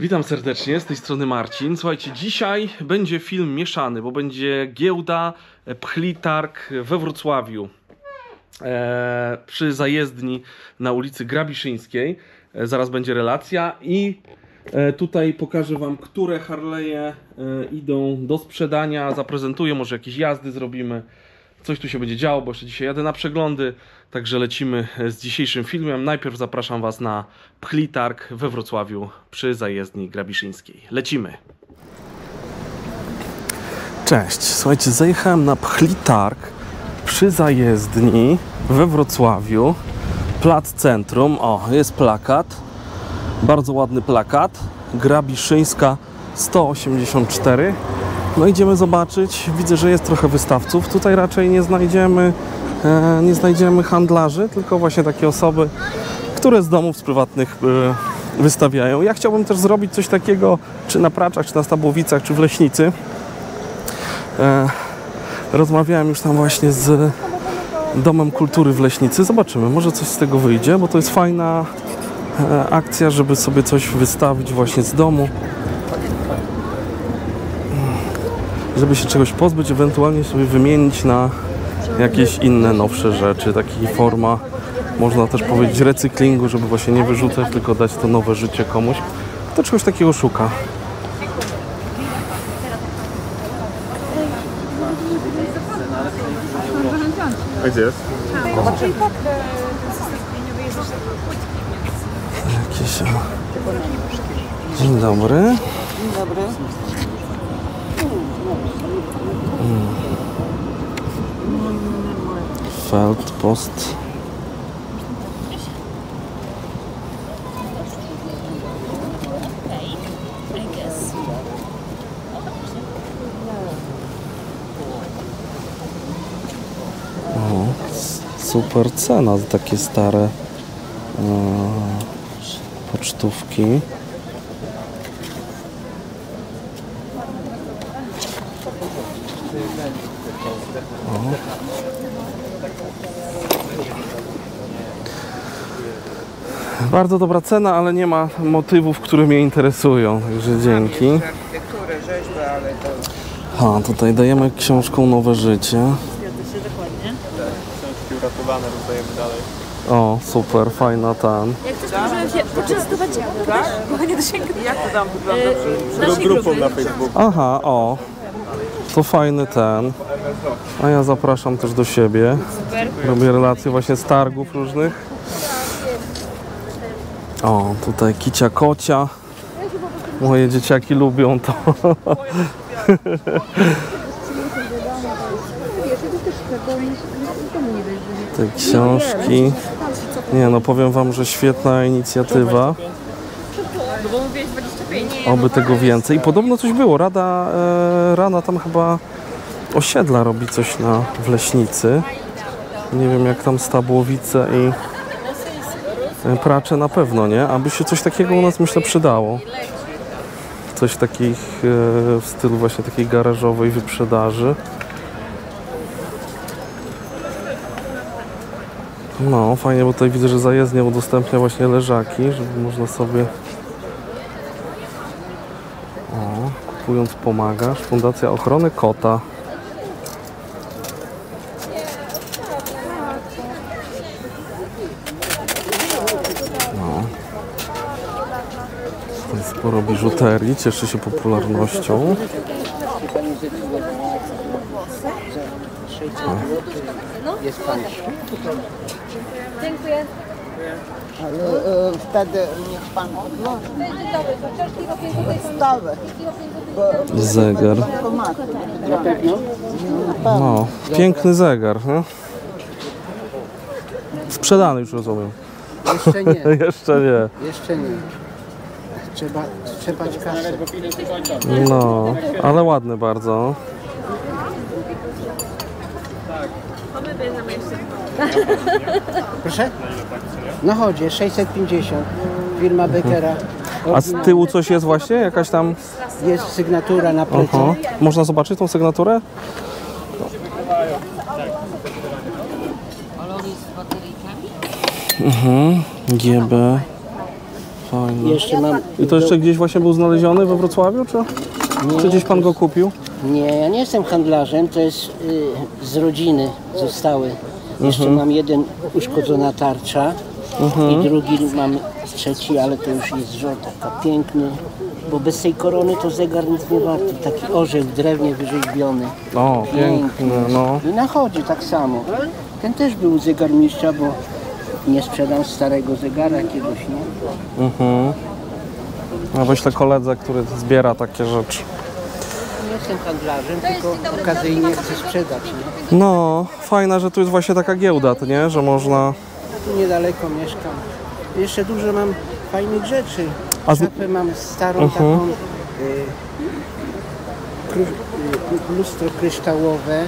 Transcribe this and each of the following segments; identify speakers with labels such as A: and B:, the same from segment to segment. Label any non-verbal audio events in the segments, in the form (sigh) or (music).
A: Witam serdecznie, z tej strony Marcin. Słuchajcie, dzisiaj będzie film mieszany, bo będzie giełda e, Pchlitarg we Wrocławiu e, przy zajezdni na ulicy Grabiszyńskiej. E, zaraz będzie relacja i e, tutaj pokażę Wam, które Harley'e e, idą do sprzedania. Zaprezentuję, może jakieś jazdy zrobimy. Coś tu się będzie działo, bo jeszcze dzisiaj jadę na przeglądy, także lecimy z dzisiejszym filmem. Najpierw zapraszam Was na Pchlitarg we Wrocławiu przy zajezdni Grabiszyńskiej. Lecimy! Cześć, słuchajcie, zajechałem na Pchlitarg przy zajezdni we Wrocławiu, plac centrum. O, jest plakat, bardzo ładny plakat, Grabiszyńska 184. No idziemy zobaczyć. Widzę, że jest trochę wystawców. Tutaj raczej nie znajdziemy, e, nie znajdziemy handlarzy, tylko właśnie takie osoby, które z domów z prywatnych e, wystawiają. Ja chciałbym też zrobić coś takiego, czy na Praczach, czy na Stabłowicach, czy w Leśnicy. E, rozmawiałem już tam właśnie z Domem Kultury w Leśnicy. Zobaczymy, może coś z tego wyjdzie, bo to jest fajna e, akcja, żeby sobie coś wystawić właśnie z domu. Żeby się czegoś pozbyć, ewentualnie sobie wymienić na jakieś inne, nowsze rzeczy. Taki forma, można też powiedzieć, recyklingu, żeby właśnie nie wyrzucać, tylko dać to nowe życie komuś, kto czegoś takiego szuka.
B: A gdzie jest?
A: Jakieś... Dzień dobry.
C: Dzień dobry.
A: Feldpost. Super cena za takie stare e, pocztówki. Bardzo dobra cena, ale nie ma motywów, które mnie interesują, także dzięki.
C: Architekturę, rzeźbę, ale to...
A: A, tutaj dajemy książką Nowe Życie.
B: Książki uratowane rozdajemy dalej.
A: O, super, fajna tam.
D: Jak chcesz, to możemy się poczęstować tak? Bo nie dosięgnę.
C: Jak to tam wygląda?
D: Z
B: Gru-
D: naszej
B: Grupą na Facebooku.
A: Aha, o. To fajny ten. A ja zapraszam też do siebie. Robię relacje właśnie z targów różnych. O, tutaj kicia kocia. Moje dzieciaki lubią to. (laughs) Te książki. Nie no, powiem wam, że świetna inicjatywa. Oby tego więcej. I podobno coś było. Rada, e, Rana tam chyba osiedla robi coś na, w Leśnicy. Nie wiem jak tam Stabłowice i Pracze na pewno, nie? Aby się coś takiego u nas myślę przydało. Coś takich e, w stylu właśnie takiej garażowej wyprzedaży. No, fajnie, bo tutaj widzę, że zajezdnia udostępnia właśnie leżaki, żeby można sobie o, kupując pomagasz. Fundacja Ochrony Kota. No. Biżuterii, cieszy się popularnością.
C: Ale e, wtedy niech pan odłoży.
A: Zegar. No, piękny zegar, nie? Sprzedany już rozumiem.
E: Jeszcze nie, (laughs)
A: Jeszcze nie.
E: jeszcze nie. Trzeba strzepać kasę.
A: No, ale ładny bardzo.
E: Proszę? No jest 650. Firma Beckera.
A: A z tyłu coś jest właśnie? Jakaś tam...
E: Jest sygnatura na plecy.
A: Aha. Można zobaczyć tą sygnaturę? Mhm. GB fajne.
E: Jeszcze mam...
A: I to jeszcze gdzieś właśnie był znaleziony we Wrocławiu, czy? Czy gdzieś pan go kupił?
E: Nie, ja nie jestem handlarzem, to jest y, z rodziny zostały. Jeszcze
A: Mhm.
E: mam jeden uszkodzona tarcza i drugi mam trzeci, ale to już jest żot, taka piękny. Bo bez tej korony to zegar nic nie warty. Taki orzeł w drewnie wyrzeźbiony.
A: O, piękny, no.
E: I na chodzie tak samo. Ten też był zegarmistrza, bo nie sprzedam starego zegara jakiegoś, nie?
A: Mhm. No wyślę koledze, który zbiera takie rzeczy.
E: Nie jestem handlarzem, tylko okazyjnie chcę sprzedać, nie?
A: No, fajne, że tu jest właśnie taka giełda, to nie? Że można...
E: Tu niedaleko mieszkam. Jeszcze dużo mam fajnych rzeczy.
A: A z-
E: Szafę mam starą taką y, y, lustro kryształowe,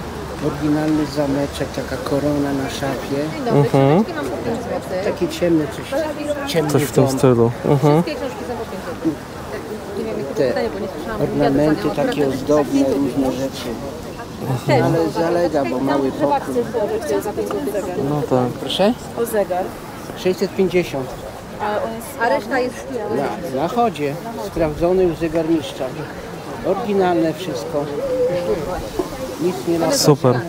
E: oryginalny zameczek, taka korona na szafie.
A: Mhm.
E: Taki ciemny coś, ciemny
A: Coś w tym
E: dom.
A: stylu. Mhm.
E: Te ornamenty takie ozdobne, różne rzeczy. Ale zalega, bo mały pokój.
A: No tak.
E: Proszę?
D: O zegar.
E: 650.
D: A reszta jest
E: Na, na chodzie, sprawdzony u zegarmistrza. Oryginalne wszystko. Nic nie ma.
A: Super.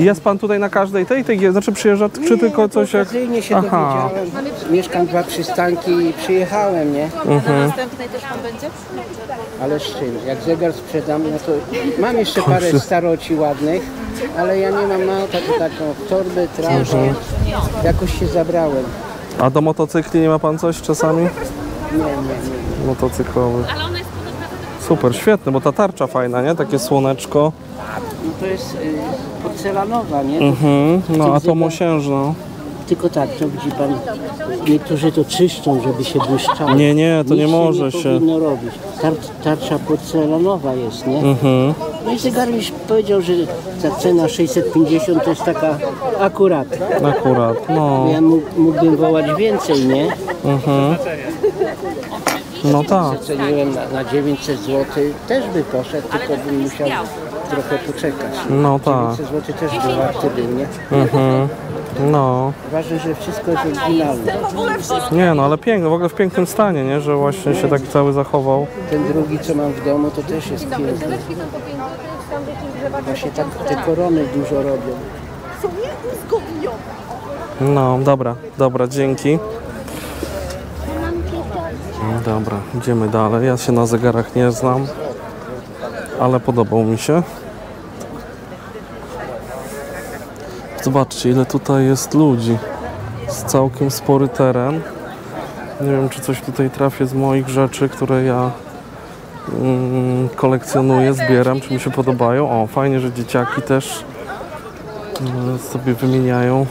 A: Jest pan tutaj na każdej tej, tej, znaczy przyjeżdża, czy tylko coś jak...
E: Okazyjnie się
A: Aha.
E: dowiedziałem. Mieszkam dwa przystanki i przyjechałem, nie?
D: na następnej też pan będzie?
E: Ale z czym? Jak zegar sprzedam, no to mam jeszcze parę staroci ładnych, ale ja nie mam na taką, taką torbę, trauszę. Jakoś się zabrałem.
A: A do motocykli nie ma pan coś czasami?
E: Nie, nie, nie.
A: Motocyklowy. Super, świetny, bo ta tarcza fajna, nie? Takie słoneczko.
E: No to jest y, porcelanowa, nie?
A: Mhm. No, a to mosiężno.
E: Tylko tak, to widzi pan, niektórzy to czyszczą, żeby się błyszczało.
A: Nie, nie, to
E: Nic
A: nie może
E: nie
A: się.
E: powinno robić. Tar tarcza porcelanowa jest, nie?
A: Mhm.
E: No i zegarmistrz powiedział, że ta cena 650 to jest taka akurat.
A: Akurat, no.
E: Ja mógł- mógłbym wołać więcej, nie?
A: No tak.
E: Ceniłem na, na 900 zł, też by poszedł, tylko bym musiał trochę poczekać.
A: No tak.
E: 900 zł też by warty był, nie?
A: Mhm. No.
E: Ważne, że wszystko jest oryginalne.
A: Nie, no ale piękny, w ogóle w pięknym stanie, nie? Że właśnie się tak cały zachował.
E: Ten drugi, co mam w domu, to też jest piękny. Właśnie tak te korony dużo robią.
A: No, dobra, dobra, dzięki. Dobra, idziemy dalej. Ja się na zegarach nie znam, ale podobał mi się. Zobaczcie, ile tutaj jest ludzi. Jest całkiem spory teren. Nie wiem, czy coś tutaj trafię z moich rzeczy, które ja mm, kolekcjonuję, zbieram, czy mi się podobają. O, fajnie, że dzieciaki też mm, sobie wymieniają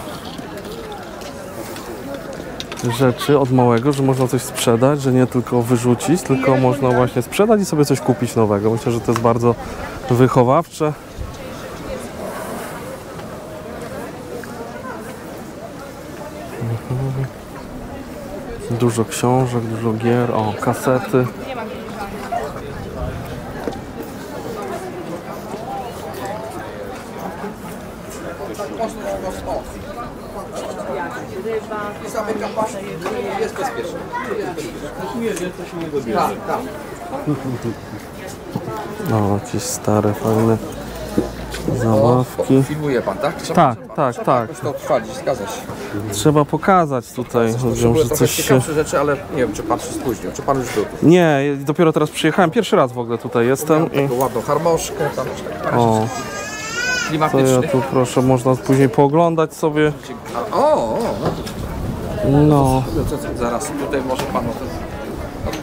A: rzeczy od małego, że można coś sprzedać, że nie tylko wyrzucić, tylko można właśnie sprzedać i sobie coś kupić nowego. Myślę, że to jest bardzo wychowawcze. Mhm. Dużo książek, dużo gier, o, kasety. O, jakieś stare, fajne zabawki.
F: Filmuje pan, tak? Trzeba,
A: Tak,
F: trzeba,
A: tak,
F: trzeba
A: tak.
F: jakoś to odchwalić, zgadza się.
A: Trzeba pokazać tutaj ludziom, że coś się...
F: rzeczy, ale nie wiem, czy pan się spóźnił, czy pan już był tu.
A: Nie, dopiero teraz przyjechałem, pierwszy raz w ogóle tutaj jestem i...
F: Taką ładną harmoszkę, tam parę
A: O, to ja tu proszę, można później pooglądać sobie.
F: O, o, no
A: No,
F: zaraz, tutaj może pan, no to,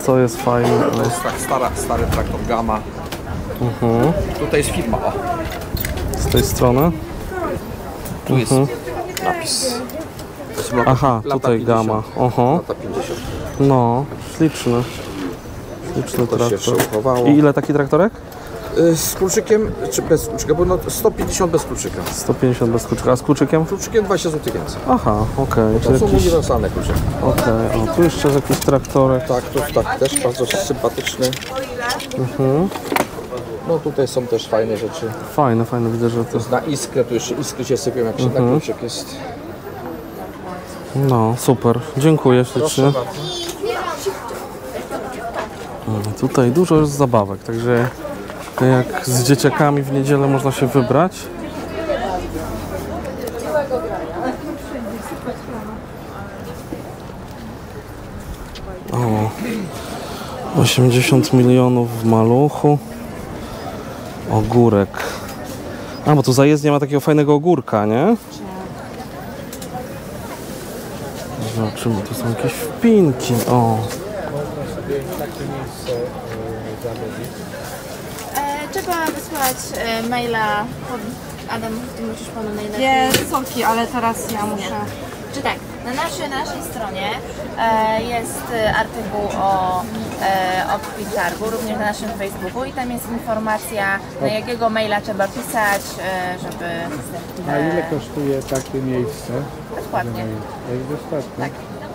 A: co jest fajne.
F: to jest tak stara, stary traktor Gama.
A: Mhm.
F: Tutaj jest firma, o,
A: Z tej strony.
F: tu jest napis. To są lata-
A: Aha,
F: lata
A: tutaj
F: 50.
A: gama. Oho,
F: Lata 50.
A: no, śliczny. Śliczny
F: To
A: traktor. I ile taki traktorek?
F: Y, Z kluczykiem, czy bez kluczyka, bo no 150 bez kluczyka.
A: 150 bez kluczyka, a z kluczykiem?
F: Kluczykiem 20 zł więcej.
A: Aha, okej,
F: To
A: czyli
F: są
A: jakiś...
F: uniwersalne kluczyki.
A: Okej, o, tu jeszcze jest jakiś traktorek.
F: Tak, to tak, też bardzo sympatyczny. No tutaj są też fajne rzeczy.
A: Fajne, fajne, widzę, że to...
F: Na iskrę, tu jeszcze iskry się sypią, jak się na kluczyk jest.
A: No, super. Dziękuję ślicznie. Mm, Tutaj dużo jest zabawek, także jak z dzieciakami w niedzielę można się wybrać. O, 80 milionów w maluchu. Ogórek. A, bo tu zajezdnie ma takiego fajnego ogórka, nie? Zobaczymy, tu są jakieś wpinki. O,
D: E, trzeba wysłać e, maila pod... Adam, ty musisz panu najlepiej...
G: Nie, soki, ale teraz ja muszę.
D: Czy tak, na naszej, naszej stronie e, jest e, artykuł o, e, o również na naszym Facebooku i tam jest informacja, na jakiego maila trzeba pisać, e, żeby...
H: A ile kosztuje takie miejsce?
D: dokładnie.
H: Jak dostępne?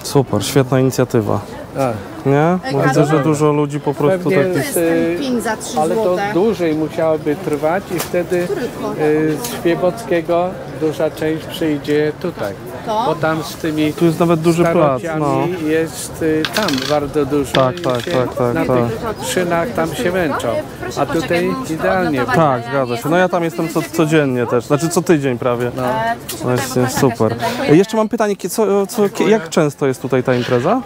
A: super, świetna inicjatywa.
H: A,
A: Nie? Bo widzę, że dużo ludzi po prostu
H: Pewnie
A: tak...
G: To jest ten pin za 3
H: ale to
G: złote.
H: dłużej musiałoby trwać i wtedy y, z Świebockiego duża część przyjdzie tutaj.
G: To?
H: Bo tam z tymi
A: Tu jest nawet duży plac,
H: starociami
A: no.
H: jest y, tam bardzo dużo
A: Tak,
H: i
A: tak,
H: się
A: tak, tak,
H: na
A: tak.
H: tych szynach tam się męczą.
D: Proszę
H: A
D: poczekać,
H: tutaj
D: muszę
H: idealnie.
D: odnotować,
A: Tak,
D: ja
A: zgadza
D: nie
A: się. No ja tam jestem co, codziennie też, znaczy co tydzień prawie.
D: E, bo
A: Właśnie,
D: się
A: super.
D: zajmuje.
A: Jeszcze mam pytanie, kie- co, co, kie- jak często jest tutaj ta impreza?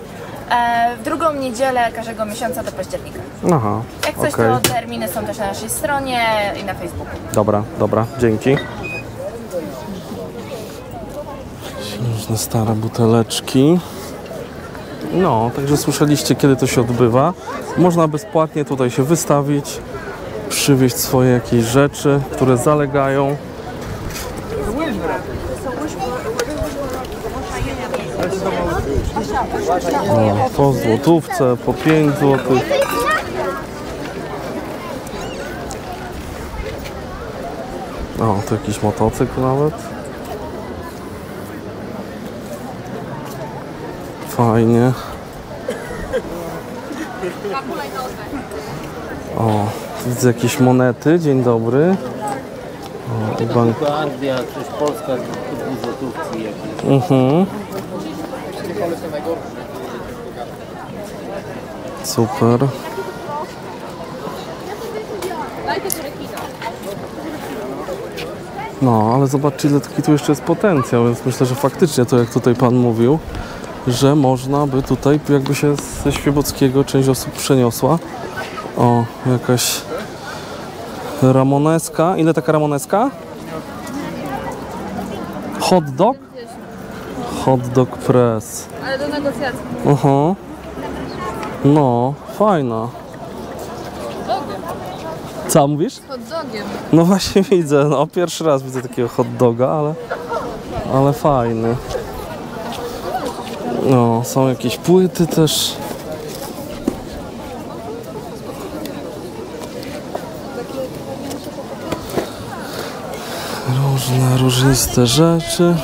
D: E, w drugą niedzielę każdego miesiąca do października.
A: Aha,
D: Jak coś,
A: okej.
D: to terminy są też na naszej stronie i na Facebooku.
A: Dobra, dobra, dzięki. Różne stare buteleczki. No, także słyszeliście, kiedy to się odbywa. Można bezpłatnie tutaj się wystawić, przywieźć swoje jakieś rzeczy, które zalegają. O, po złotówce, po 5 złotych. O, tu jakiś motocykl nawet. Fajnie. O, widzę jakieś monety. Dzień dobry. O, i bank.
E: Anglia, coś Polska, złotówki jakieś.
A: Mhm. Super. No, ale zobaczcie, ile taki tu jeszcze jest potencjał, więc myślę, że faktycznie to, jak tutaj Pan mówił, że można by tutaj, jakby się ze Świebockiego część osób przeniosła. O, jakaś ramoneska. Ile taka ramoneska? Hot dog? Hot dog press.
G: Ale do negocjacji.
A: Aha. No, fajna. Co mówisz?
G: Hot dogiem.
A: No właśnie (laughs) widzę, no pierwszy raz widzę takiego hot doga, ale, ale fajny. No, są jakieś płyty też. Różne, różniste rzeczy.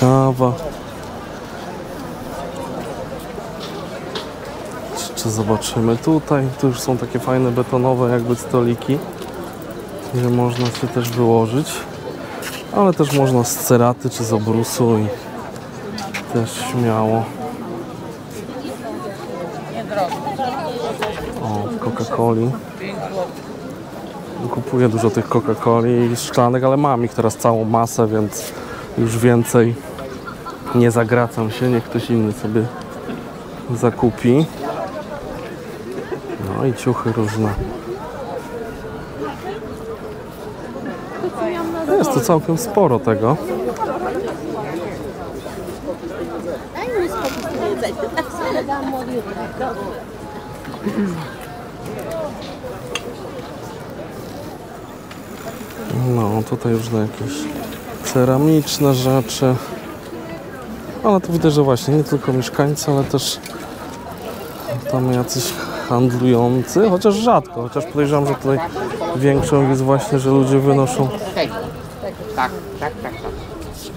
A: Kawa. Jeszcze zobaczymy tutaj. Tu już są takie fajne betonowe jakby stoliki, gdzie można się też wyłożyć. Ale też można z ceraty czy z obrusu i też śmiało. O, Coca-Coli. Kupuję dużo tych Coca-Coli i szklanek, ale mam ich teraz całą masę, więc już więcej nie zagracam się. Niech ktoś inny sobie zakupi. No i ciuchy różne. Jest tu całkiem sporo tego. No, tutaj różne jakieś ceramiczne rzeczy. Ale to widać, że właśnie nie tylko mieszkańcy, ale też tam jacyś handlujący, chociaż rzadko, chociaż podejrzewam, że tutaj większą jest właśnie, że ludzie wynoszą
C: Tak, tak, tak, tak.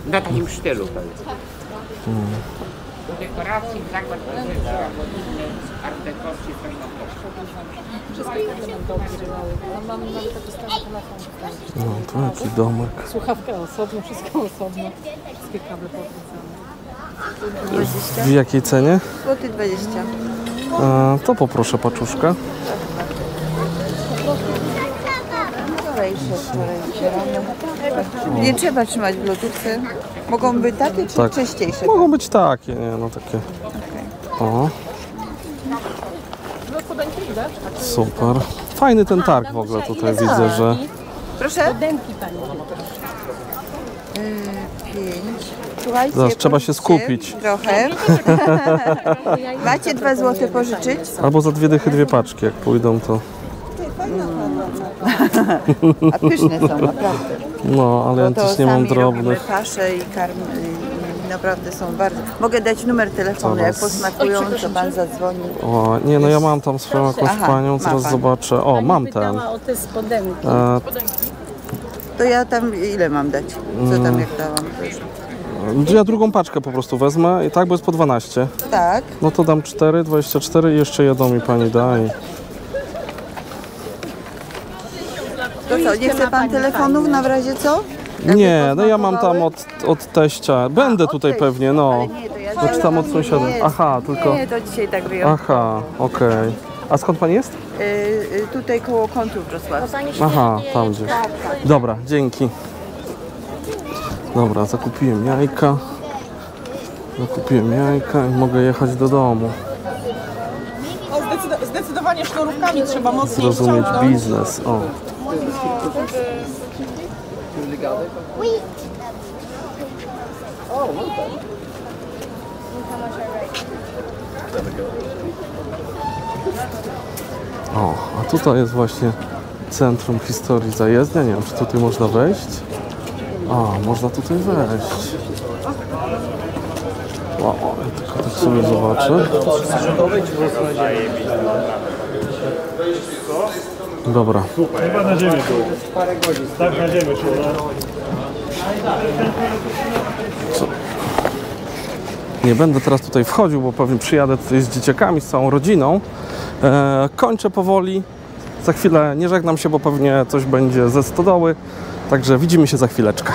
C: Na takim sztylu to jest. Do dekoracji, zakład fizyczny, albo inny art deco, czy coś tam
G: Mam nawet taki stary telefon.
A: No, to jaki domek.
G: Słuchawka osobno, wszystko osobno. Wszystkie kable powrócone.
A: W jakiej cenie?
G: Złoty 20.
A: To poproszę paczuszkę.
I: Nie trzeba trzymać lodówce. Mogą być takie czy
A: Tak.
I: częściejsze?
A: Mogą być takie, nie no takie. O. Super. Fajny ten targ w ogóle tutaj widzę, że
I: Proszę?
G: Demki pani.
I: Pięć. Słuchajcie,
A: Zaraz trzeba się skupić.
I: Trochę. (laughs) Macie dwa złote pożyczyć?
A: albo za dwie dychy dwie paczki, jak pójdą to.
I: A pyszne są, naprawdę.
A: No, ale ja też nie mam drobnych.
I: pasze i karm... i naprawdę są bardzo... Mogę dać numer telefonu, jak posmakują, to pan zadzwoni.
A: O, nie, no ja mam tam swoją jakąś
I: Aha,
A: panią,
I: ma
A: zaraz
I: pan.
A: zobaczę. O, mam ten.
G: o te spodenki.
A: E,
I: To ja tam ile mam dać? Co
A: Mm.
I: tam jak dałam? Proszę.
A: Ja drugą paczkę po prostu wezmę i tak, bo jest po 12.
I: Tak.
A: No to dam 4, 24 i jeszcze jedną mi pani da. I...
I: To co, nie chce pan telefonów na razie co?
A: Nie, no ja mam tam od, od teścia. Będę tutaj pewnie, no.
I: Ale nie, to ja
A: Znaczy tam od sąsiada.
I: Nie,
A: Aha, tylko.
I: Nie, to dzisiaj tak wyjąłem.
A: Aha, okej. A skąd pani jest?
I: Y, y, tutaj koło kątu wrocławskiego.
A: Aha, tam gdzieś. Dobra, dzięki. Dobra, zakupiłem jajka. Zakupiłem jajka i mogę jechać do domu.
J: Zdecydowanie sznurówkami trzeba mocniej
A: Zrozumieć biznes. O. O, a tutaj jest właśnie Centrum Historii Zajezdnia. Nie wiem, czy tutaj można wejść. A, można tutaj wejść. Ja tylko tak sobie zobaczę. Dobra.
B: Chyba na ziemię był. Tak, na ziemię się
A: Nie będę teraz tutaj wchodził, bo pewnie przyjadę tutaj z dzieciakami, z całą rodziną. E, kończę powoli. Za chwilę nie żegnam się, bo pewnie coś będzie ze stodoły. Także widzimy się za chwileczkę.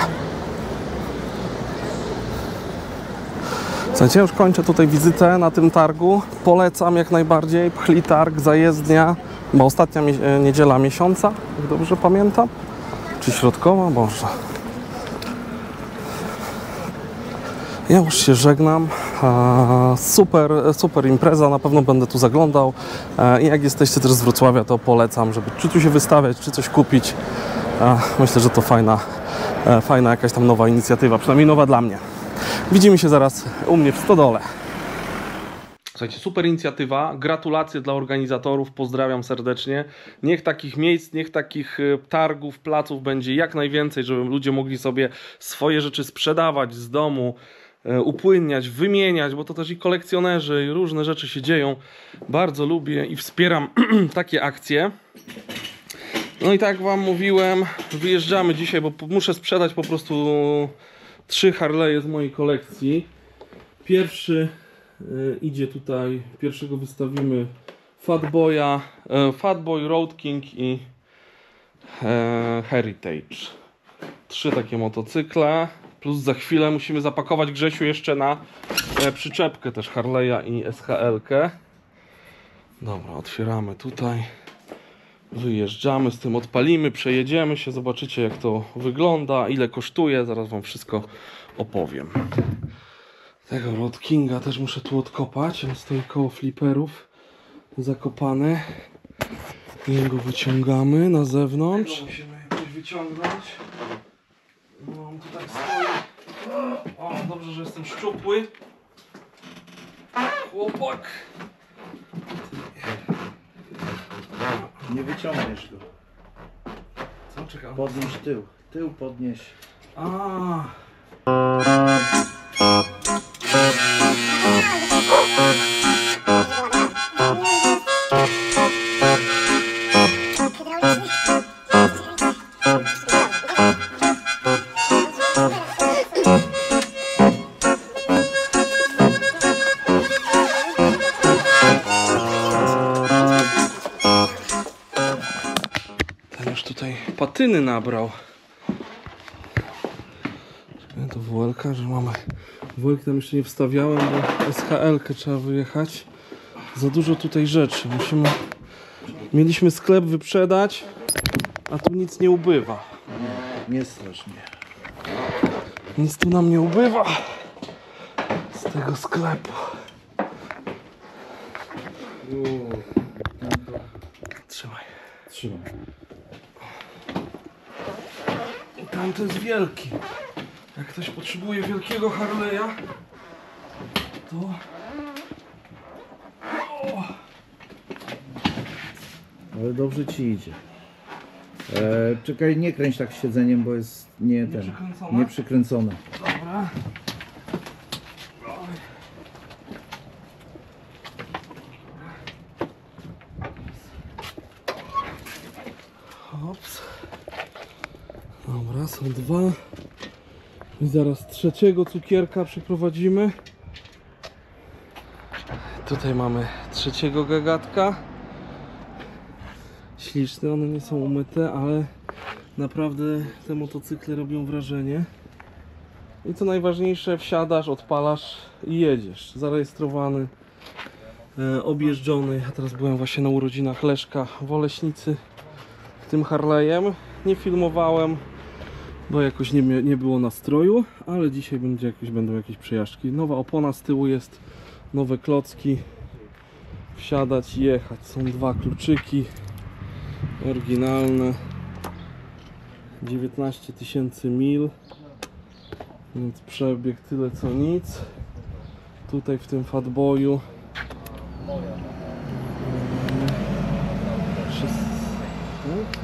A: Słuchajcie, już kończę tutaj wizytę na tym targu. Polecam jak najbardziej. Pchli targ, zajezdnia. Bo ostatnia mi- e, niedziela miesiąca, jak dobrze pamiętam. Czy środkowa? Boże. Ja już się żegnam. Super, super impreza, na pewno będę tu zaglądał. E, I jak jesteście też z Wrocławia, to polecam, żeby czy tu się wystawiać, czy coś kupić. Myślę, że to fajna, e, fajna jakaś tam nowa inicjatywa, przynajmniej nowa dla mnie. Widzimy się zaraz u mnie w stodole. Słuchajcie, super inicjatywa. Gratulacje dla organizatorów. Pozdrawiam serdecznie. Niech takich miejsc, niech takich e, targów, placów będzie jak najwięcej, żeby ludzie mogli sobie swoje rzeczy sprzedawać z domu, e, upłynniać, wymieniać, bo to też i kolekcjonerzy, i różne rzeczy się dzieją. Bardzo lubię i wspieram (clears throat) takie akcje. No i tak Wam mówiłem, wyjeżdżamy dzisiaj, bo muszę sprzedać po prostu trzy Harley'e z mojej kolekcji. Pierwszy y, idzie tutaj, pierwszego wystawimy Fatboya, e, Fatboy, Road King i e, Heritage. Trzy takie motocykle, plus za chwilę musimy zapakować Grzesiu jeszcze na e, przyczepkę też Harley'a i SHL-kę. Dobra, otwieramy tutaj. Wyjeżdżamy z tym, odpalimy, przejedziemy się, zobaczycie jak to wygląda, ile kosztuje, zaraz Wam wszystko opowiem. Tego Road Kinga też muszę tu odkopać, on stoi koło fliperów, zakopany. Jego wyciągamy na zewnątrz. Musimy jakoś wyciągnąć. No, on tutaj stoi. O, dobrze, że jestem szczupły. Chłopak.
B: Nie wyciągniesz go.
A: Co, czekam?
B: Podnieś tył. Tył podnieś.
A: A. nabrał. To WLK, że mamy... WLK tam jeszcze nie wstawiałem, bo SHL-kę trzeba wyjechać. Za dużo tutaj rzeczy. Musimy... Mieliśmy sklep wyprzedać, a tu nic nie ubywa.
B: Nie strasz mnie.
A: Nic tu nam nie ubywa z tego sklepu. Trzymaj.
B: Trzymam.
A: I tam to jest wielki. Jak ktoś potrzebuje wielkiego Harley'a, to...
B: Ale dobrze ci idzie. E, czekaj, nie kręć tak siedzeniem, bo jest nie ten.
A: przykręcone?
B: Nie przykręcone.
A: Dobra. Hops. Dobra, są dwa. I zaraz trzeciego cukierka przyprowadzimy. Tutaj mamy trzeciego gagatka. Śliczne, one nie są umyte, ale naprawdę te motocykle robią wrażenie. I co najważniejsze, wsiadasz, odpalasz i jedziesz. Zarejestrowany, e, objeżdżony. Ja teraz byłem właśnie na urodzinach Leszka w Oleśnicy tym Harley'em. Nie filmowałem, bo jakoś nie, nie było nastroju, ale dzisiaj będzie jakoś, będą jakieś przejażdżki. Nowa opona z tyłu jest, nowe klocki. Wsiadać jechać. Są dwa kluczyki oryginalne. 19 tysięcy mil. Więc przebieg tyle co nic. Tutaj w tym fatboyu. Szes- tak?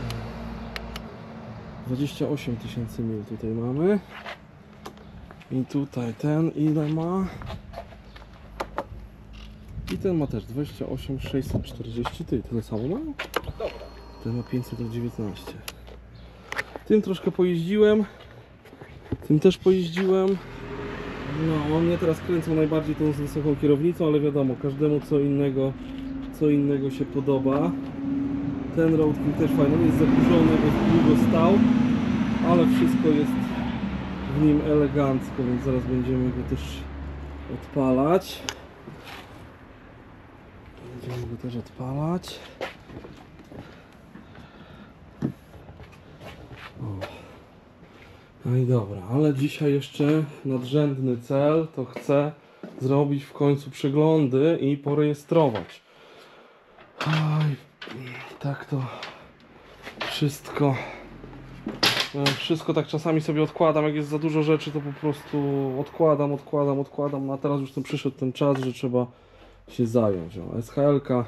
A: 28 tysięcy mil tutaj mamy. I tutaj ten ile ma? I ten ma też 28 640. Ty, tyle samo ma? Ten ma 519. Tym troszkę pojeździłem. Tym też pojeździłem. No, on mnie teraz kręcą najbardziej tą z wysoką kierownicą, ale wiadomo, każdemu co innego, co innego się podoba. Ten Road też fajny, jest zakurzony, bo długo stał, ale wszystko jest w nim elegancko, więc zaraz będziemy go też odpalać. Będziemy go też odpalać. No i dobra, ale dzisiaj jeszcze nadrzędny cel to chcę zrobić w końcu przeglądy i porejestrować. Oj, tak to wszystko. e, Wszystko tak czasami sobie odkładam, jak jest za dużo rzeczy, to po prostu odkładam, odkładam, odkładam. No a teraz już ten przyszedł ten czas, że trzeba się zająć. SHL-ka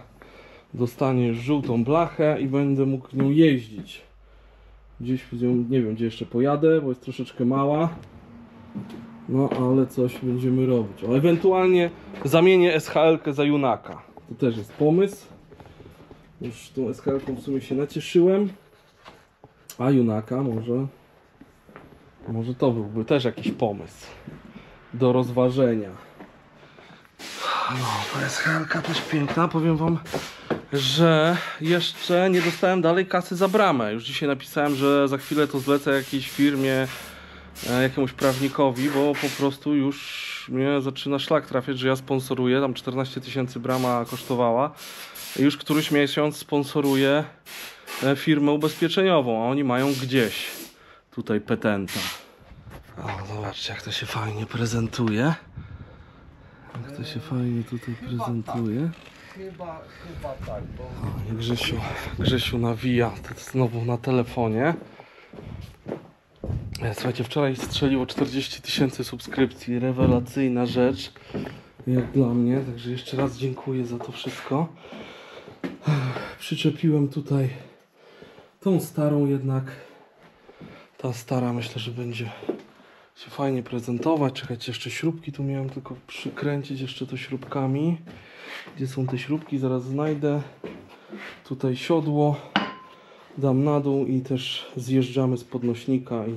A: dostanie żółtą blachę i będę mógł nią jeździć. Gdzieś, gdzie- nie wiem gdzie jeszcze pojadę, bo jest troszeczkę mała. No ale coś będziemy robić. O, ewentualnie zamienię SHL-kę za Junaka. To też jest pomysł. Już tą SHL-ką w sumie się nacieszyłem. A Junaka może... Może to byłby też jakiś pomysł do rozważenia. No, to SHL-ka też piękna. Powiem wam, że jeszcze nie dostałem dalej kasy za bramę. Już dzisiaj napisałem, że za chwilę to zlecę jakiejś firmie, e, jakiemuś prawnikowi, bo po prostu już mnie zaczyna szlak trafiać, że ja sponsoruję. Tam 14 tysięcy brama kosztowała. Już któryś miesiąc sponsoruję e, firmę ubezpieczeniową, a oni mają gdzieś tutaj petenta. O, zobaczcie jak to się fajnie prezentuje. Jak to się fajnie tutaj prezentuje.
H: Chyba, chyba tak, bo
A: O, Grzesiu, Grzesiu nawija t- znowu na telefonie. E, Słuchajcie, wczoraj strzeliło 40 tysięcy subskrypcji. Rewelacyjna rzecz, jak dla mnie. Także jeszcze raz dziękuję za to wszystko. Przyczepiłem tutaj tą starą jednak. Ta stara myślę, że będzie się fajnie prezentować. Czekajcie, jeszcze śrubki tu miałem tylko przykręcić jeszcze to śrubkami. Gdzie są te śrubki? Zaraz znajdę. Tutaj siodło. Dam na dół i też zjeżdżamy z podnośnika i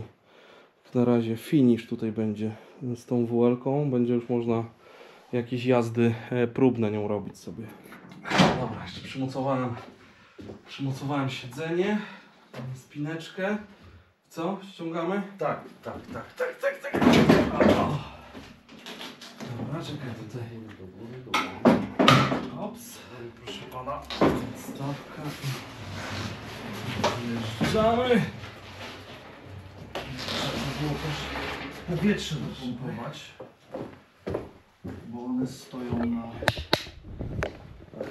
A: na razie finish tutaj będzie z tą WL-ką. Będzie już można jakieś jazdy e, próbne nią robić sobie. Dobra, jeszcze przymocowałem, przymocowałem siedzenie. Spineczkę. Co? Ściągamy?
B: Tak, tak, tak, tak, tak, tak.
A: Dobra, czekaj tutaj. Ops. Proszę pana. Stawka. Wjeżdżamy.
B: Trzeba było też powietrze dopompować, bo one stoją na...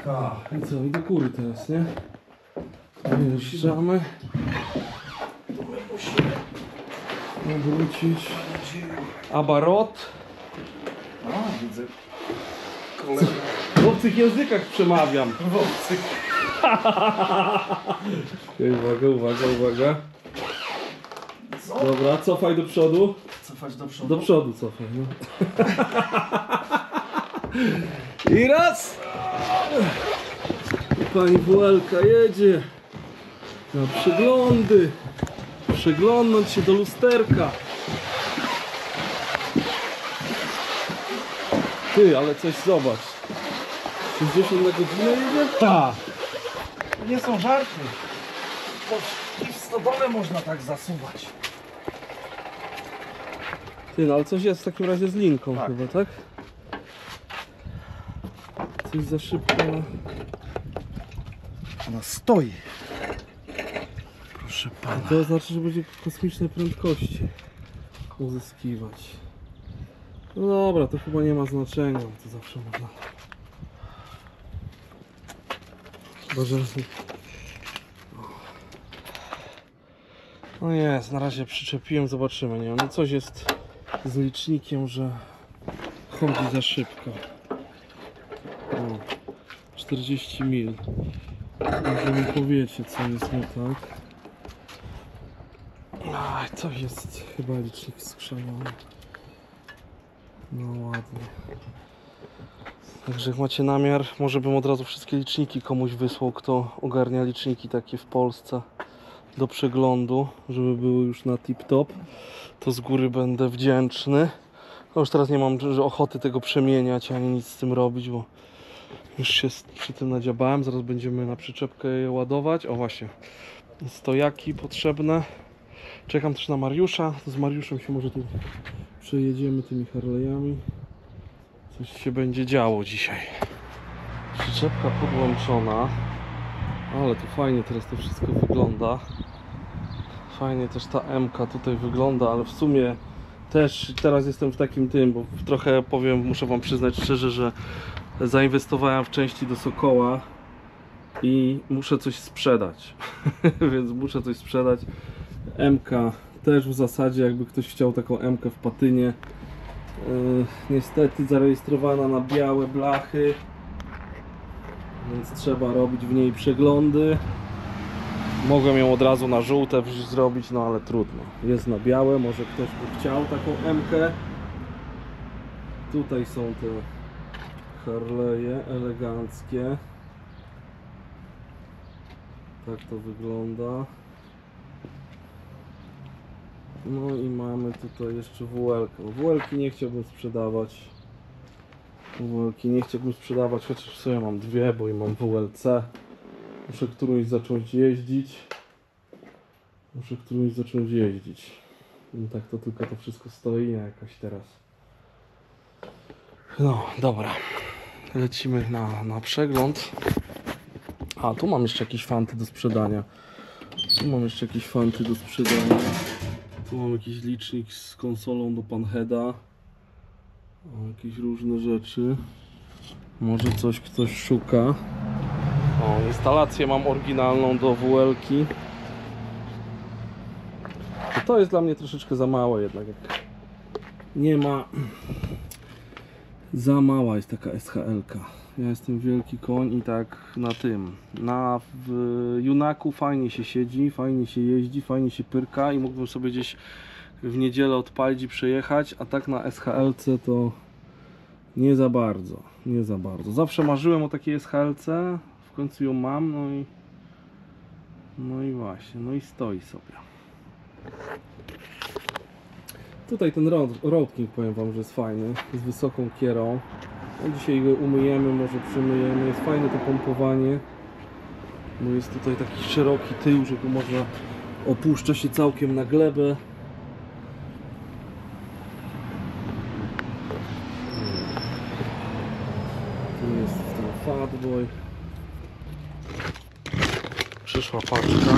A: A, i co? I do góry teraz, nie? Wjeżdżamy.
B: My musimy
A: Obrócić. Abarot.
B: A, widzę.
A: W obcych językach przemawiam.
B: W obcych. (laughs)
A: Uwaga, uwaga, uwaga. Dobra, cofaj do przodu.
B: Cofać do przodu.
A: Do przodu cofaj, no. (laughs) I raz! Pani Buelka jedzie na przeglądy. Przeglądnąć się do lusterka. Ty, ale coś zobacz. 60 na godzinę jedzie?
B: Tak. Nie są żarty. Bo i w stodole można tak zasuwać.
A: Ty, no ale coś jest w takim razie z linką
B: Tak.
A: chyba, tak? Coś za szybko.
B: Ona stoi. Proszę pana.
A: To znaczy, że będzie kosmiczne prędkości uzyskiwać. No dobra, to chyba nie ma znaczenia, to zawsze można. Chyba, że... No jest, na razie przyczepiłem, zobaczymy, nie wiem, no coś jest z licznikiem, że chodzi za szybko. O, 40 mil. Może mi powiecie, co jest nie tak. Aj, to jest chyba licznik skrzaniony. No ładnie. Także jak macie namiar, może bym od razu wszystkie liczniki komuś wysłał, kto ogarnia liczniki takie w Polsce do przeglądu, żeby były już na tip-top. To z góry będę wdzięczny. No już teraz nie mam ochoty tego przemieniać ani nic z tym robić, bo już się przy tym nadziabałem. Zaraz będziemy na przyczepkę je ładować. O właśnie, stojaki potrzebne. Czekam też na Mariusza. Z Mariuszem się może tu przejedziemy tymi Harley'ami. Coś się będzie działo dzisiaj. Przyczepka podłączona. Ale tu fajnie teraz to wszystko wygląda. Fajnie też ta MK tutaj wygląda, ale w sumie też teraz jestem w takim tym, bo trochę powiem, muszę Wam przyznać szczerze, że zainwestowałem w części do Sokoła i muszę coś sprzedać. (laughs) Więc muszę coś sprzedać. MK też w zasadzie, jakby ktoś chciał taką MK w patynie. Yy, niestety zarejestrowana na białe blachy, więc trzeba robić w niej przeglądy. Mogłem ją od razu na żółte zrobić, no ale trudno. Jest na białe, może ktoś by chciał taką MK. Tutaj są te Harley'e eleganckie. Tak to wygląda. No i mamy tutaj jeszcze WL. WL-ki nie chciałbym sprzedawać. WL-ki nie chciałbym sprzedawać, chociaż w sumie mam dwie, bo i mam WLC. Muszę którąś zacząć jeździć. Muszę którąś zacząć jeździć. I tak to tylko to wszystko stoi jakaś teraz. No, dobra. Lecimy na, na przegląd. A, tu mam jeszcze jakieś fanty do sprzedania. Tu mam jeszcze jakieś fanty do sprzedania. Tu mam jakiś licznik z konsolą do Panheada. O, jakieś różne rzeczy. Może coś ktoś szuka. O, instalację mam oryginalną do WL-ki. To, jest dla mnie troszeczkę za małe jednak. Nie ma... Za mała jest taka SHL-ka. Ja jestem wielki koń i tak na tym. Na w Junaku fajnie się siedzi, fajnie się jeździ, fajnie się pyrka i mógłbym sobie gdzieś w niedzielę odpalić i przejechać, a tak na SHL-ce to nie za bardzo, nie za bardzo. Zawsze marzyłem o takiej SHL-ce, w końcu ją mam, no i no i właśnie, no i stoi sobie. Tutaj ten road, road King powiem Wam, że jest fajny, z wysoką kierą. No dzisiaj go umyjemy, może przymyjemy. Jest fajne to pompowanie. Bo jest tutaj taki szeroki tył, że go można Opuszcza się całkiem na glebę. Tu jest ten Fatboy. Przyszła paczka.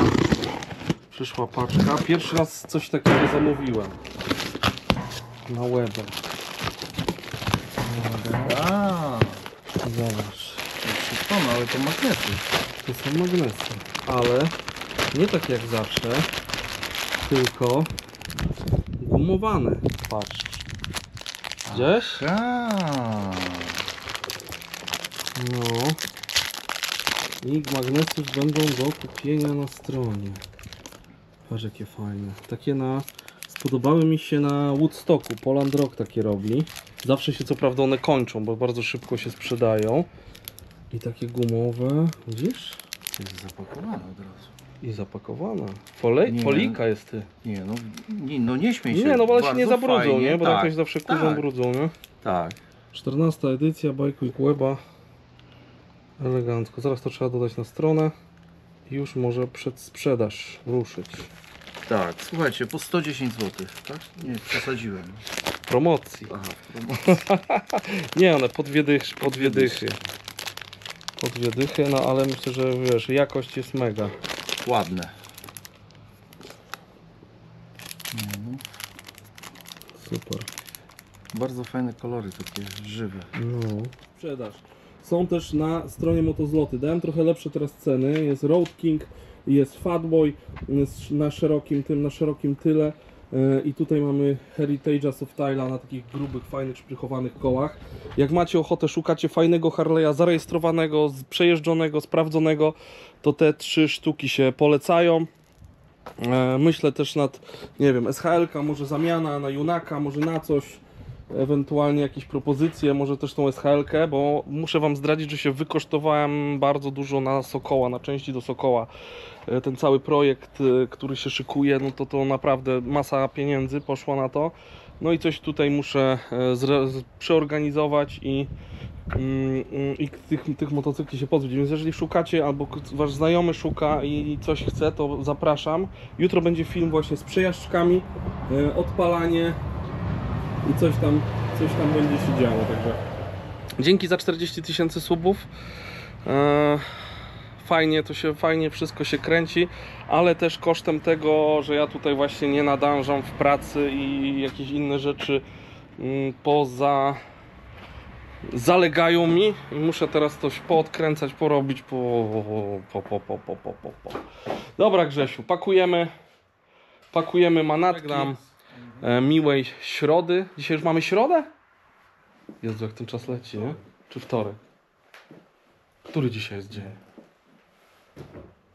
A: Przyszła paczka. Pierwszy raz coś takiego zamówiłem. Na webę.
B: A,
A: Zobacz.
B: przypomnę, ale to magnesy.
A: To są magnesy. Ale nie tak jak zawsze, tylko gumowane. Patrz. Gdzieś?
B: A,
A: No. I magnesy będą do kupienia na stronie. Patrz jakie fajne. Takie na... Spodobały mi się na Woodstocku. Poland Rock takie robi. Zawsze się co prawda one kończą, bo bardzo szybko się sprzedają. I takie gumowe. Widzisz?
B: jest zapakowane od razu.
A: I zapakowana. Fole...
B: Nie.
A: Folika jest ty.
B: Nie, no nie, no nie śmiej się.
A: Nie, no bo one się nie zabrudzą,
B: fajnie,
A: nie? Bo
B: tak,
A: tak. jakoś zawsze kurzą,
B: tak,
A: brudzą, nie?
B: Tak.
A: 14 edycja Bike Weba. Elegancko. Zaraz to trzeba dodać na stronę. I już może przed sprzedaż ruszyć.
B: Tak, słuchajcie, po 110 zł, tak? Nie, przesadziłem.
A: Promocji.
B: Aha, (laughs) promocja.
A: Nie, one po dwie, dych, po dwie dychy. Po dwie dychy, no ale myślę, że wiesz, jakość jest mega.
B: ładne.
A: Super.
B: Bardzo fajne kolory, takie żywe.
A: No. Sprzedaż. Są też na stronie Motozloty. Dałem trochę lepsze teraz ceny. Jest Road King, jest Fatboy jest na szerokim tym, na szerokim tyle. E, I tutaj mamy Heritage'a Softaila na takich grubych, fajnych, szprychowanych kołach. Jak macie ochotę, szukacie fajnego Harley'a zarejestrowanego, przejeżdżonego, sprawdzonego, to te trzy sztuki się polecają. E, Myślę też nad, nie wiem, SHL-ka, może zamiana na Junaka, może na coś ewentualnie jakieś propozycje, może też tą SHL-kę, bo muszę Wam zdradzić, że się wykosztowałem bardzo dużo na Sokoła, na części do Sokoła. E, Ten cały projekt, e, który się szykuje, no to to naprawdę masa pieniędzy poszła na to. No i coś tutaj muszę e, przeorganizować i, mm, i tych, tych motocykli się pozbyć. Więc jeżeli szukacie, albo Wasz znajomy szuka i coś chce, to zapraszam. Jutro będzie film właśnie z przejażdżkami, odpalanie, i coś tam, coś tam będzie się działo. Także. Dzięki za 40 tysięcy subów. E, fajnie to się fajnie wszystko się kręci, ale też kosztem tego, że ja tutaj właśnie nie nadążam w pracy i jakieś inne rzeczy mm, poza zalegają mi i muszę teraz coś poodkręcać, porobić po po po po po po po. Dobra Grzesiu, pakujemy pakujemy manatki miłej środy. Dzisiaj już mamy środę? Jezu, jak ten czas leci, nie? Czy wtorek? Który dzisiaj jest dzień?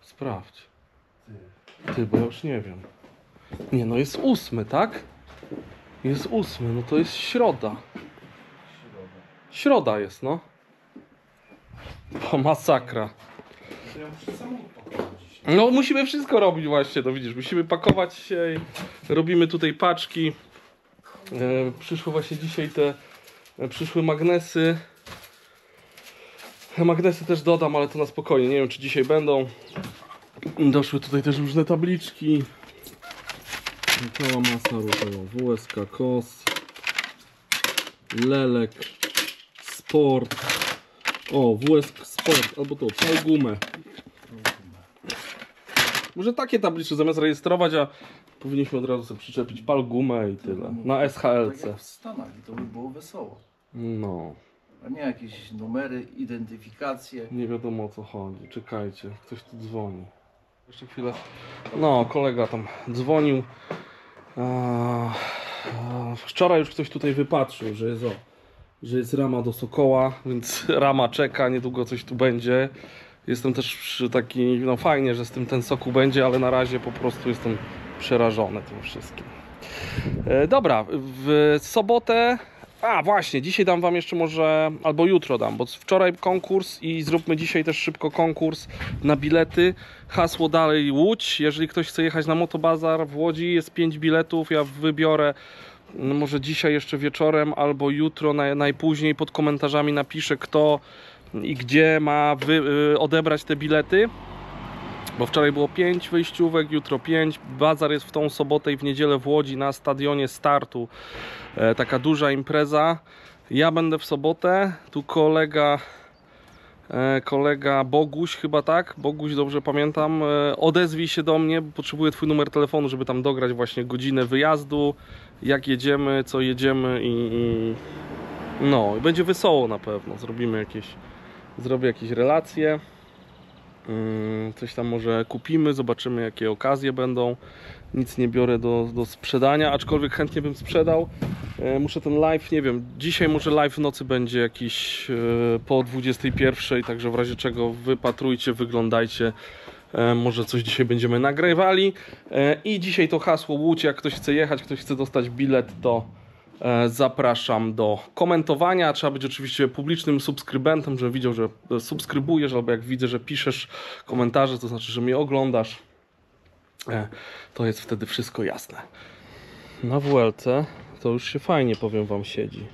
A: Sprawdź. Ty, bo ja już nie wiem. Nie, no jest ósmy, tak? Jest ósmy, no to jest środa. Środa jest, no. O, masakra. No musimy wszystko robić właśnie, no widzisz, musimy pakować się robimy tutaj paczki. E, przyszły właśnie dzisiaj te, e, przyszły magnesy. Magnesy też dodam, ale to na spokojnie, nie wiem czy dzisiaj będą. Doszły tutaj też różne tabliczki. Cała masa różnego. WSK KOS. Lelek. Sport. O, WSK Sport, albo to, całą gumę. Może takie tablice zamiast rejestrować, a powinniśmy od razu sobie przyczepić pal gumę i tyle. Na
B: Tak
A: SHLC.
B: jak w Stanach i to by było wesoło.
A: No,
B: A nie jakieś numery, identyfikacje.
A: nie wiadomo o co chodzi. Czekajcie, ktoś tu dzwoni. Jeszcze chwilę. No, kolega tam dzwonił. A, a, Wczoraj już ktoś tutaj wypatrzył, że jest o, że jest rama do Sokoła, więc (laughs) rama czeka, niedługo coś tu będzie. Jestem też taki, no fajnie, że z tym ten soku będzie, ale na razie po prostu jestem przerażony tym wszystkim. E, dobra, w sobotę. A właśnie, dzisiaj dam Wam jeszcze może, albo jutro dam, bo wczoraj konkurs i zróbmy dzisiaj też szybko konkurs na bilety. Hasło dalej Łódź. Jeżeli ktoś chce jechać na Motobazar w Łodzi, jest 5 biletów. Ja wybiorę no może dzisiaj jeszcze wieczorem, albo jutro naj, najpóźniej pod komentarzami napiszę kto i gdzie ma wy, y, odebrać te bilety. Bo wczoraj było 5 wyjściówek, jutro 5. Bazar jest w tą sobotę i w niedzielę w Łodzi na stadionie startu. E, taka duża impreza. Ja będę w sobotę. Tu kolega, e, kolega Boguś, chyba tak? Boguś, dobrze pamiętam. E, odezwij się do mnie, potrzebuję Twój numer telefonu, żeby tam dograć właśnie godzinę wyjazdu. Jak jedziemy, co jedziemy i. i... No, będzie wesoło na pewno. Zrobimy jakieś. Zrobię jakieś relacje. Mm, Coś tam może kupimy, zobaczymy jakie okazje będą. Nic nie biorę do, do sprzedania, aczkolwiek chętnie bym sprzedał. E, Muszę ten live, nie wiem, dzisiaj może live w nocy będzie jakiś e, po 21, także w razie czego wypatrujcie, wyglądajcie. E, Może coś dzisiaj będziemy nagrywali. I dzisiaj to hasło Łódź, jak ktoś chce jechać, ktoś chce dostać bilet, to Zapraszam do komentowania. Trzeba być oczywiście publicznym subskrybentem, żebym widział, że e, subskrybujesz, albo jak widzę, że piszesz komentarze, to znaczy, że mnie oglądasz. E, To jest wtedy wszystko jasne. Na WLC to już się fajnie, powiem Wam, siedzi.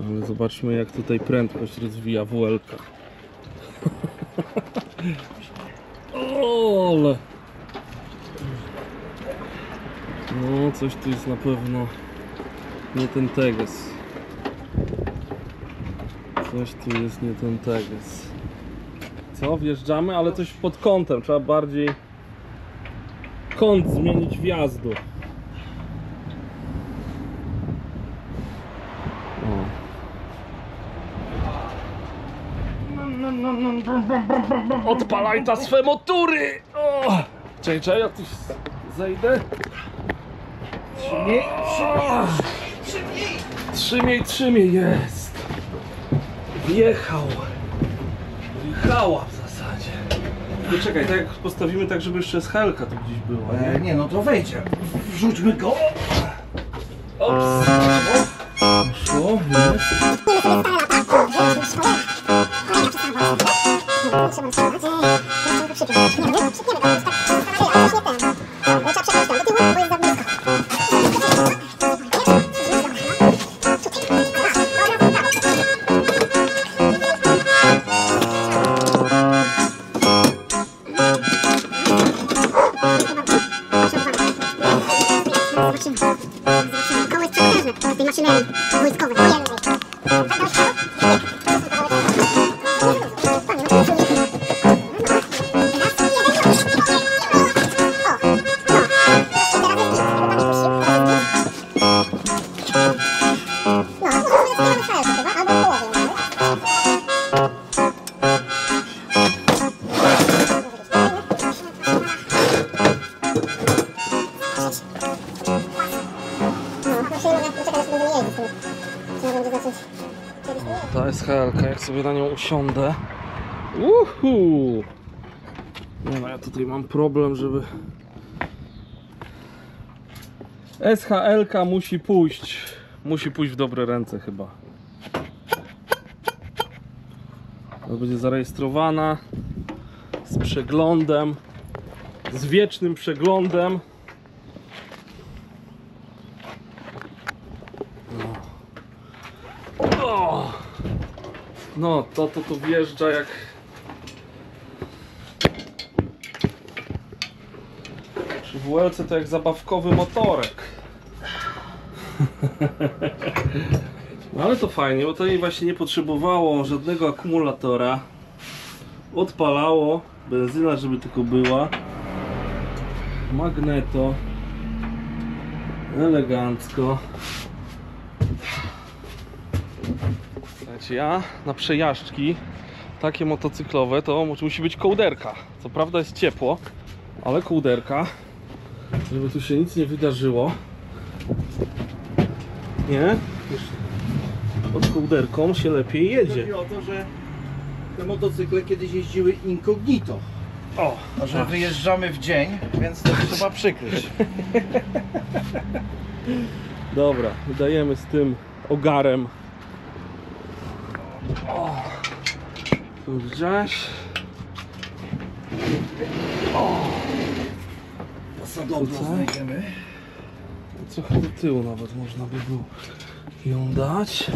A: Ale zobaczmy, jak tutaj prędkość rozwija WLK. (laughs) Ole! No, coś tu jest na pewno nie ten teges. Coś tu jest nie ten teges. Co? Wjeżdżamy, ale coś pod kątem. Trzeba bardziej kąt zmienić wjazdu. Odpalaj ta swe motury! O! Czekaj, czekaj, ja tu zejdę. Trzymiej, trzymiej, trzymiej, trzymiej, jest. Wjechał. Wjechała w zasadzie. No czekaj, tak jak postawimy tak, żeby jeszcze z helka tu gdzieś była,
B: E,
A: nie?
B: nie, no to wejdzie. Wrzućmy go.
A: Ops. Szło, jest. Usiądę. Uhu! Nie no, ja tutaj mam problem, żeby... SHL musi pójść. Musi pójść w dobre ręce chyba. To będzie zarejestrowana z przeglądem, z wiecznym przeglądem. O! No, to to tu wjeżdża jak... Przy WLC to jak zabawkowy motorek. No ale to fajnie, bo to jej właśnie nie potrzebowało żadnego akumulatora. Odpalało, benzyna żeby tylko była. Magneto. Elegancko. Słuchajcie, ja na przejażdżki takie motocyklowe to mu- musi być kołderka. Co prawda jest ciepło, ale kołderka, żeby tu się nic nie wydarzyło. Nie? Pod kołderką się lepiej jedzie.
B: Chodzi o to, że te motocykle kiedyś jeździły incognito.
A: O,
B: A że wyjeżdżamy w dzień, więc to (laughs) trzeba przykryć.
A: Dobra, dajemy z tym ogarem. O, tu widziałeś?
B: Pasadobro
A: Co?
B: znajdziemy.
A: Trochę do tyłu nawet można by było ją dać.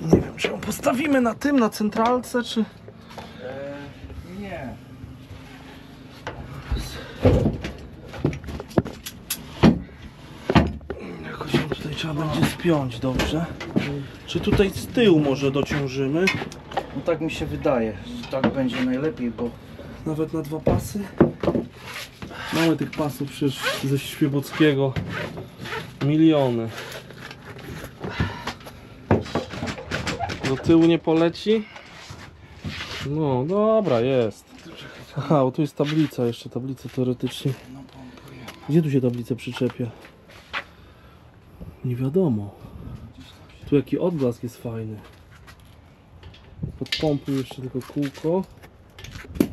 A: Nie wiem, czy ją postawimy na tym, na centralce, czy...
B: Nie.
A: Trzeba będzie spiąć dobrze. Czy tutaj z tyłu może dociążymy?
B: No tak mi się wydaje, że tak będzie najlepiej, bo
A: Nawet na dwa pasy? Mamy tych pasów przecież ze Świebockiego miliony. Do tyłu nie poleci? No dobra, jest. Aha, bo tu jest tablica jeszcze, tablica teoretycznie. Gdzie tu się tablica przyczepia? Nie wiadomo. Tu jaki odblask jest fajny. Pod pompą jeszcze tylko kółko.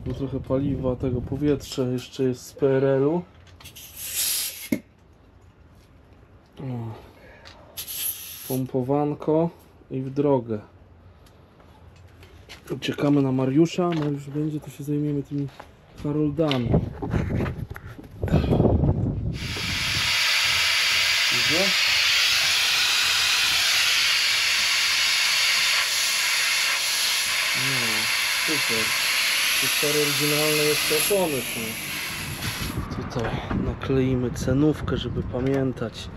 A: Bo trochę paliwa, tego powietrza jeszcze jest z PRL-u. Pompowanko i w drogę. Czekamy na Mariusza. Mariusz będzie, to się zajmiemy tymi Haroldami. Widzę? No, super. Te stare oryginalne jeszcze opony są. Tutaj nakleimy cenówkę, żeby pamiętać,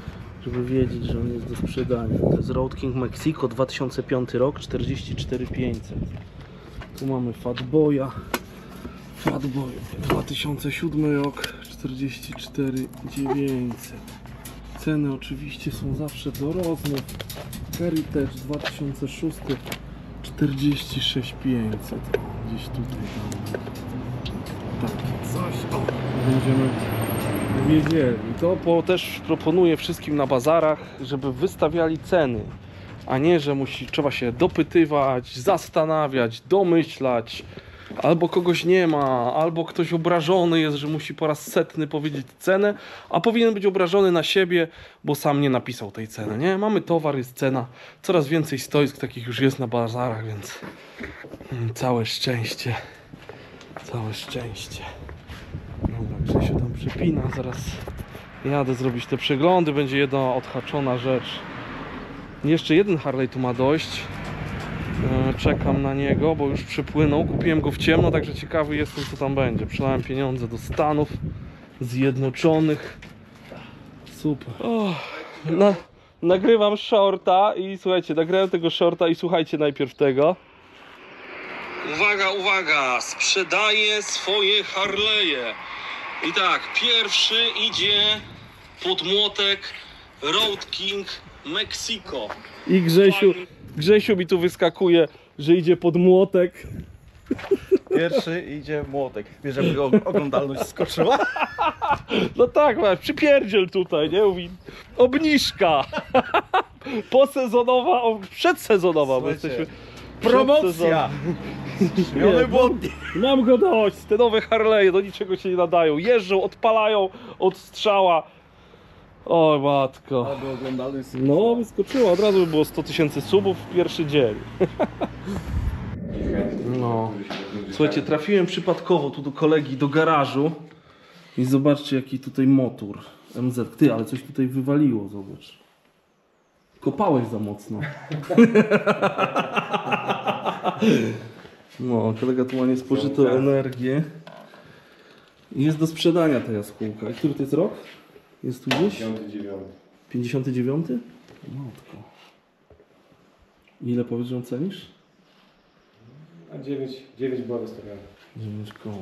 A: żeby wiedzieć, że on jest do sprzedania. To jest Road King Mexico 2005 rok, 44500. Tu mamy Fatboya. Fatboy 2007 rok, 44900. Ceny oczywiście są zawsze do rozmów. Heritage 2006 46500. Gdzieś tutaj tam. Takie coś. O, będziemy wiedzieli. To po, też proponuję wszystkim na bazarach, żeby wystawiali ceny. A nie, że musi, trzeba się dopytywać, zastanawiać, domyślać. Albo kogoś nie ma, albo ktoś obrażony jest, że musi po raz setny powiedzieć cenę, a powinien być obrażony na siebie, bo sam nie napisał tej ceny, nie? Mamy towar, jest cena, coraz więcej stoisk takich już jest na bazarach, więc całe szczęście, całe szczęście. Dobra, Grzesiu tam przypina, zaraz jadę zrobić te przeglądy, będzie jedna odhaczona rzecz. Jeszcze jeden Harley tu ma dojść. E, Czekam na niego, bo już przypłynął. Kupiłem go w ciemno, także ciekawy jestem co tam będzie. Przelałem pieniądze do Stanów Zjednoczonych. Super. O, na, nagrywam shorta i słuchajcie, nagrałem tego shorta i słuchajcie najpierw tego. Uwaga, uwaga! Sprzedaję swoje Harley'e. I tak, pierwszy idzie pod młotek Road King Mexico. I Grzesiu, Grzesiu mi tu wyskakuje, że idzie pod młotek.
K: Pierwszy idzie młotek. Wiesz, żeby og- oglądalność skoczyła?
A: No tak, masz, przypierdziel tutaj, nie? Mówi, obniżka. Posezonowa, o, przedsezonowa, bo
K: Słuchajcie,
A: jesteśmy...
K: promocja. Śmiony
A: Nie,
K: błądnik.
A: Mam go dość, te nowe Harley'e do niczego się nie nadają. Jeżdżą, odpalają od strzała. O matko.
K: Oglądalność
A: No, wyskoczyło, od razu by było 100 tysięcy subów w pierwszy dzień. No. Słuchajcie, trafiłem przypadkowo tu do kolegi do garażu i zobaczcie jaki tutaj motor MZ. Ty, ale coś tutaj wywaliło, zobacz. Kopałeś za mocno. No, kolega tu ma niespożytą energię. Jest do sprzedania ta jaskółka. I który to jest rok? Jest tu gdzieś?
L: 59.
A: 59? Matko. Ile powiesz, że ją cenisz?
L: A 9, 9 była wystawiona.
A: 9 koła.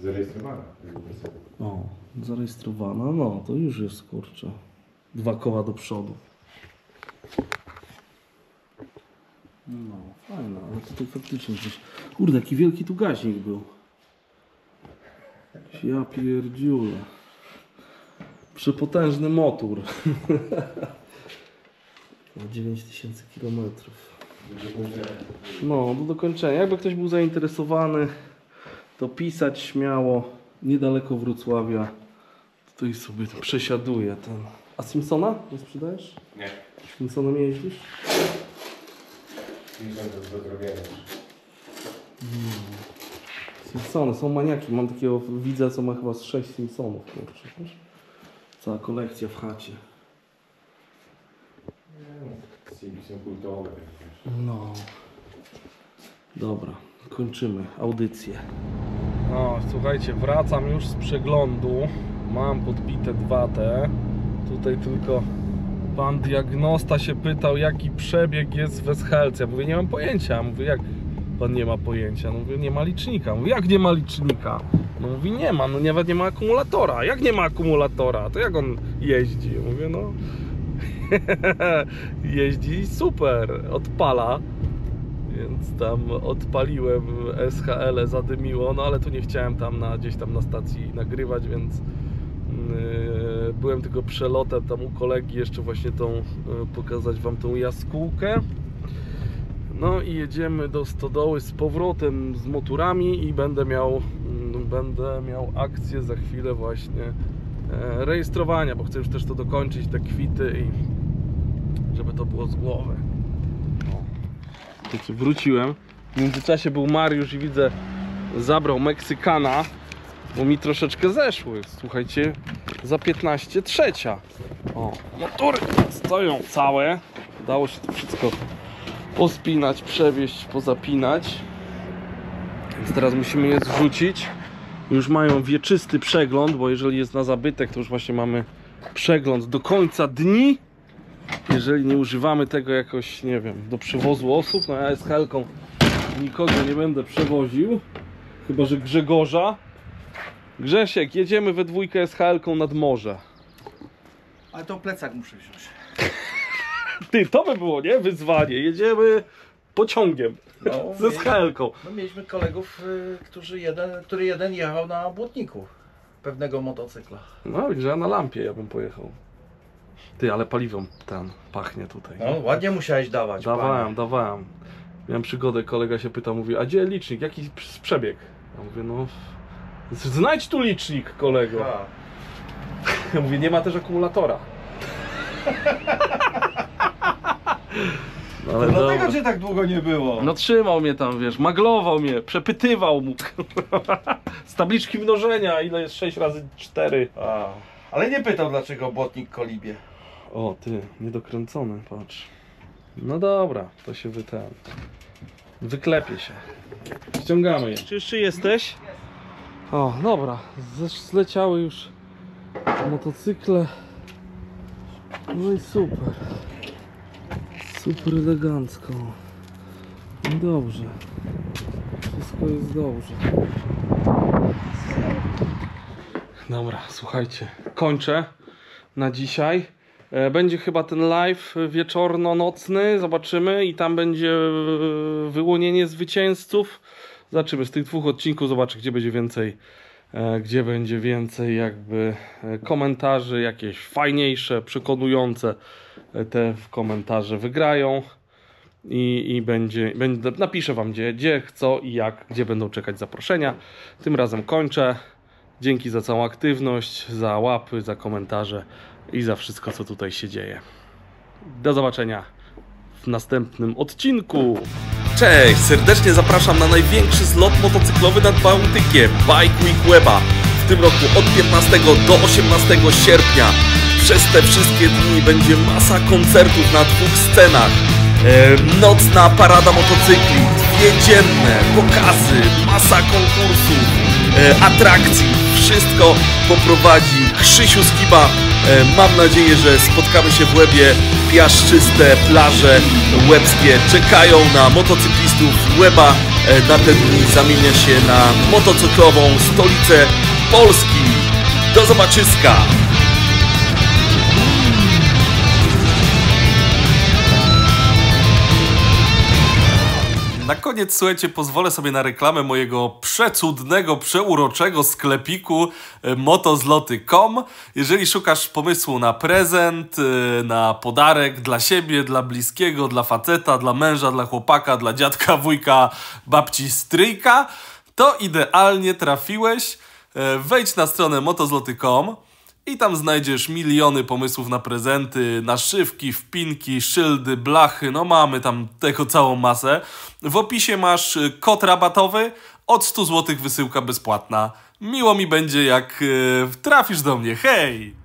L: Zarejestrowana.
A: O, zarejestrowana, no to już jest kurczę. Dwa koła do przodu. No, fajna, ale tutaj faktycznie gdzieś... Kurde, jaki wielki tu gaźnik był. Ja pierdziule. Przepotężny motor. (laughs) Na 9000 km. No, do dokończenia. Jakby ktoś był zainteresowany, to pisać śmiało. Niedaleko Wrocławia. Tutaj sobie przesiaduję ten. A Simpsona nie sprzedajesz?
L: Nie.
A: Simpsonem jeździsz?
L: Nie będę do zrobienia.
A: Simpsony, są maniaki. Mam takiego widza, co ma chyba z 6 Simpsonów. Kurczę, wiesz? Cała kolekcja w chacie.
L: Są kultowe.
A: No. Dobra, kończymy audycję. No, słuchajcie, wracam już z przeglądu. Mam podbite 2T. Tutaj tylko pan diagnosta się pytał, jaki przebieg jest w SHLC. Ja mówię, nie mam pojęcia. Mówię, jak pan nie ma pojęcia? No mówię, nie ma licznika. Mówię, jak nie ma licznika? No mówi, nie ma, no nawet nie ma akumulatora. Jak nie ma akumulatora? To jak on jeździ? Mówię, no (laughs) jeździ super, odpala. Więc tam odpaliłem SHL, zadymiło, no ale tu nie chciałem tam na, gdzieś tam na stacji nagrywać, więc yy, byłem tylko przelotem tam u kolegi jeszcze właśnie tą, yy, pokazać wam tą jaskółkę. No i jedziemy do stodoły z powrotem z motorami i będę miał, mm, będę miał akcję za chwilę właśnie e, rejestrowania, bo chcę już też to dokończyć, te kwity i żeby to było z głowy. Wiecie, wróciłem. W międzyczasie był Mariusz i widzę, zabrał Meksykana, bo mi troszeczkę zeszły. Słuchajcie, za 15 trzecia. O, motory stoją całe. Udało się to wszystko pospinać, przewieźć, pozapinać. Więc teraz musimy je zrzucić. Już mają wieczysty przegląd, bo jeżeli jest na zabytek, to już właśnie mamy przegląd do końca dni jeżeli nie używamy tego jakoś, nie wiem, do przewozu osób, no ja z Helką nikogo nie będę przewoził, chyba że Grzegorza. Grzesiek, jedziemy we dwójkę z Helką nad morze.
K: Ale to plecak muszę wziąć. (laughs)
A: Ty, to by było, nie? Wyzwanie. Jedziemy pociągiem
K: No, (laughs)
A: ze Helką.
K: No, mieliśmy kolegów, y, którzy jeden, który jeden jechał na błotniku pewnego motocykla.
A: No, że ja na lampie ja bym pojechał. Ty, ale paliwem ten pachnie tutaj.
K: No, ładnie musiałeś dawać.
A: Dawałem,
K: panie.
A: dawałem. Miałem przygodę, kolega się pyta, mówi, a gdzie licznik? Jaki przebieg? Ja mówię, no... Znajdź tu licznik, kolego.
K: A.
A: Ja (laughs) mówię, nie ma też akumulatora. (laughs) No, ale
K: To
A: dobra.
K: dlatego cię tak długo nie było.
A: No trzymał mnie tam, wiesz, maglował mnie, przepytywał mu. (laughs) Z tabliczki mnożenia, ile jest 6 razy 4.
K: A. Ale nie pytał dlaczego błotnik kolibie.
A: O, ty, niedokręcony, patrz. No dobra, to się wy ten. Wyklepie się. Ściągamy je. Czy jeszcze jesteś? O, dobra. Zleciały już motocykle. No i super. Super elegancko. Dobrze. Wszystko jest dobrze. Dobra, słuchajcie. Kończę na dzisiaj. E, Będzie chyba ten live wieczorno-nocny, zobaczymy i tam będzie e, wyłonienie zwycięzców. Zobaczymy z tych dwóch odcinków, zobaczę gdzie będzie więcej, e, gdzie będzie więcej jakby e, komentarzy, jakieś fajniejsze, przekonujące e, te komentarze wygrają i, i będzie, będę, napiszę wam gdzie, gdzie, co i jak, gdzie będą czekać zaproszenia. Tym razem kończę. Dzięki za całą aktywność, za łapy, za komentarze i za wszystko, co tutaj się dzieje. Do zobaczenia w następnym odcinku. Cześć, serdecznie zapraszam na największy zlot motocyklowy nad Bałtykiem Bike Week Weba. W tym roku od 15 do 18 sierpnia. Przez te wszystkie dni będzie masa koncertów na dwóch scenach. E, nocna parada motocykli, dwie dzienne, pokazy, masa konkursów, e, atrakcji. Wszystko poprowadzi Krzysiu Skiba. E, mam nadzieję, że spotkamy się w Łebie. Piaszczyste plaże łebskie czekają na motocyklistów. Łeba e, na te dni zamienia się na motocyklową stolicę Polski. Do zobaczyska! Koniec, słuchajcie, pozwolę sobie na reklamę mojego przecudnego, przeuroczego sklepiku e, motozloty.com. Jeżeli szukasz pomysłu na prezent, e, na podarek dla siebie, dla bliskiego, dla faceta, dla męża, dla chłopaka, dla dziadka, (laughs) wujka, babci, stryjka, to idealnie trafiłeś. E, Wejdź na stronę motozloty.com i tam znajdziesz miliony pomysłów na prezenty, naszywki, wpinki, szyldy, blachy, no mamy tam tego całą masę. W opisie masz y, kod rabatowy, od 100 zł wysyłka bezpłatna. Miło mi będzie jak y, trafisz do mnie, hej!